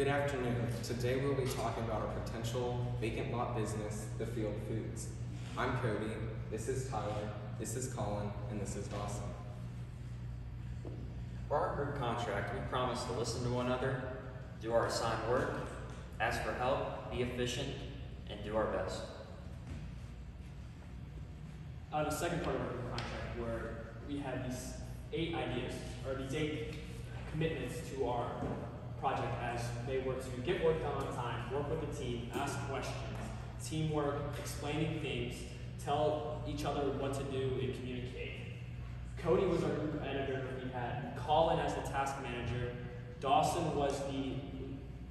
Good afternoon. Today we'll be talking about our potential vacant lot business, The Field Foods. I'm Cody, this is Tyler, this is Colin, and this is Dawson. For our group contract, we promise to listen to one another, do our assigned work, ask for help, be efficient, and do our best. Uh, the second part of our group contract, where we had these eight ideas, or these eight commitments to our project as they were to get work done on time, work with the team, ask questions, teamwork, explaining things, tell each other what to do, and communicate. Cody was our group editor. We had Colin as the task manager. Dawson was the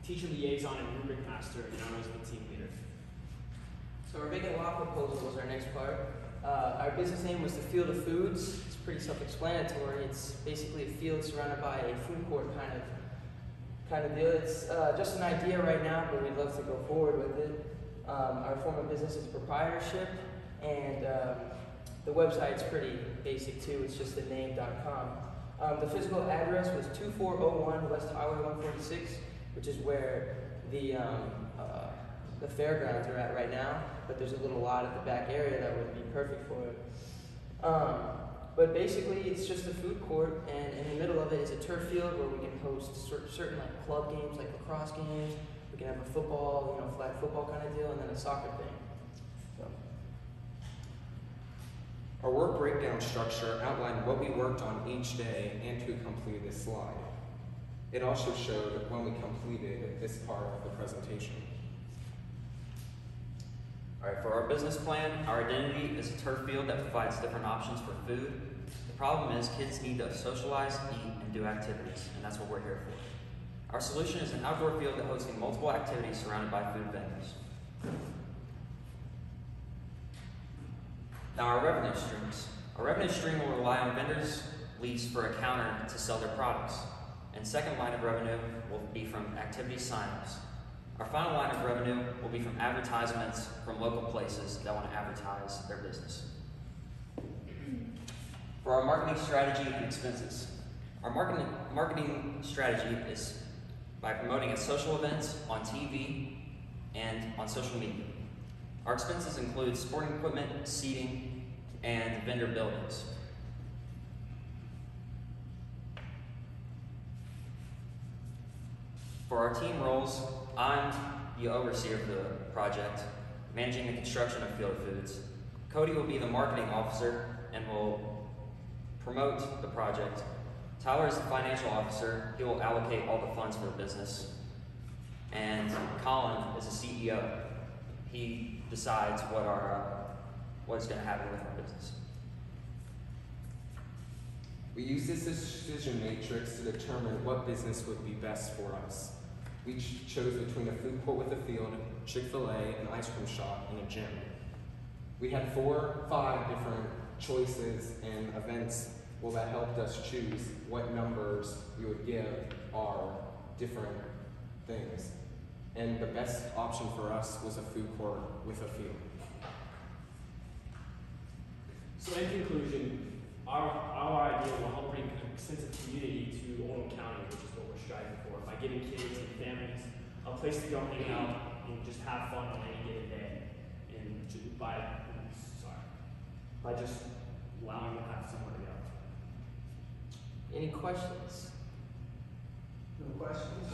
teacher liaison and rubric master, and I was the team leader. So our vacant lot proposal was our next part. Uh, our business name was the Field of Foods. It's pretty self-explanatory. It's basically a field surrounded by a food court kind of kind of deal. It's uh, just an idea right now, but we'd love to go forward with it. Um, our form of business is proprietorship, and um, the website's pretty basic too. It's just the name.com. Um, the physical address was 2401 West Highway 146, which is where the um, uh, the fairgrounds are at right now. But there's a little lot at the back area that would be perfect for it. But basically, it's just a food court, and in the middle of it is a turf field where we can host cer- certain like club games, like lacrosse games. We can have a football, you know, flag football kind of deal, and then a soccer thing. So. Our work breakdown structure outlined what we worked on each day and who completed this slide. It also showed when we completed this part of the presentation. All right, for our business plan, our identity is a turf field that provides different options for food. The problem is kids need to socialize, eat, and do activities, and that's what we're here for. Our solution is an outdoor field that hosting multiple activities surrounded by food vendors. Now, our revenue streams. Our revenue stream will rely on vendors' lease for a counter to sell their products. And second line of revenue will be from activity signups. Our final line of revenue will be from advertisements from local places that want to advertise their business. For our marketing strategy and expenses, our marketing, marketing strategy is by promoting at social events, on TV, and on social media. Our expenses include sporting equipment, seating, and vendor buildings. For our team roles, I'm the overseer of the project, managing the construction of Field Foods. Cody will be the marketing officer and will promote the project. Tyler is the financial officer. He will allocate all the funds for the business. And Colin is the CEO. He decides what our uh, what's going to happen with our business. We use this decision matrix to determine what business would be best for us. We chose between a food court with a field, Chick fil A, an ice cream shop, and a gym. We had four, five different choices and events well, that helped us choose what numbers we would give our different things. And the best option for us was a food court with a field. So in conclusion, our, our idea will help bring a sense of community to Oldham County, which is what we're striving for, giving kids and families a place to go hang out and just have fun on any given day, and to, by sorry, by just allowing them to have somewhere to go. Any questions? No questions?